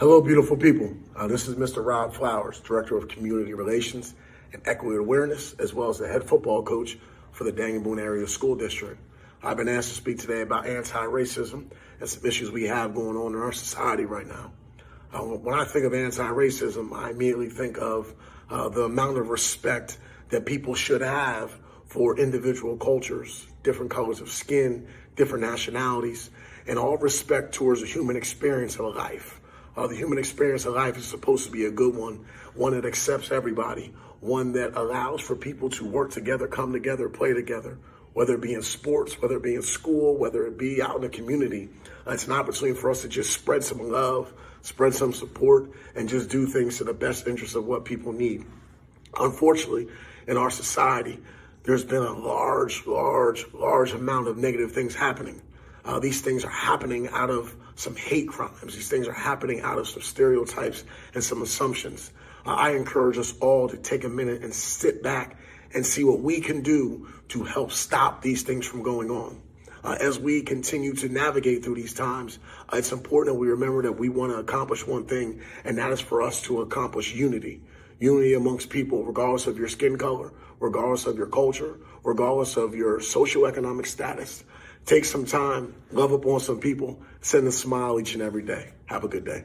Hello, beautiful people. Uh, this is Mr. Rob Flowers, Director of Community Relations and Equity Awareness, as well as the head football coach for the Daniel Boone Area School District. I've been asked to speak today about anti-racism and some issues we have going on in our society right now. Uh, when I think of anti-racism, I immediately think of uh, the amount of respect that people should have for individual cultures, different colors of skin, different nationalities, and all respect towards the human experience of life. Uh, the human experience of life is supposed to be a good one, one that accepts everybody, one that allows for people to work together, come together, play together, whether it be in sports, whether it be in school, whether it be out in the community. Uh, it's an opportunity for us to just spread some love, spread some support, and just do things to the best interest of what people need. Unfortunately, in our society, there's been a large, large, large amount of negative things happening. Uh, these things are happening out of some hate crimes. These things are happening out of some stereotypes and some assumptions. Uh, I encourage us all to take a minute and sit back and see what we can do to help stop these things from going on. Uh, as we continue to navigate through these times, uh, it's important that we remember that we want to accomplish one thing, and that is for us to accomplish unity. Unity amongst people, regardless of your skin color, regardless of your culture, regardless of your socioeconomic status. Take some time, love up on some people, send a smile each and every day. Have a good day.